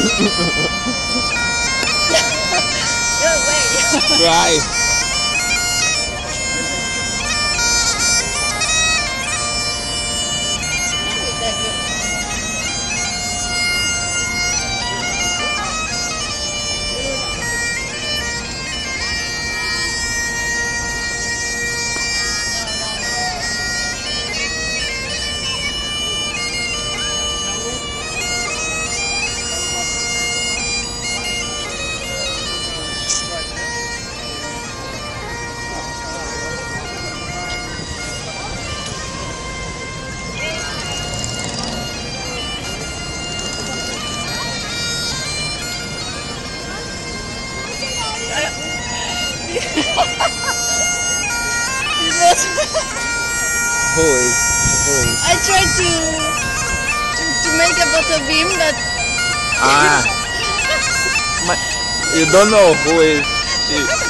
Good way. right. Who is? I tried to, to to make a butter beam, but Ah. Ma- you don't know who is she.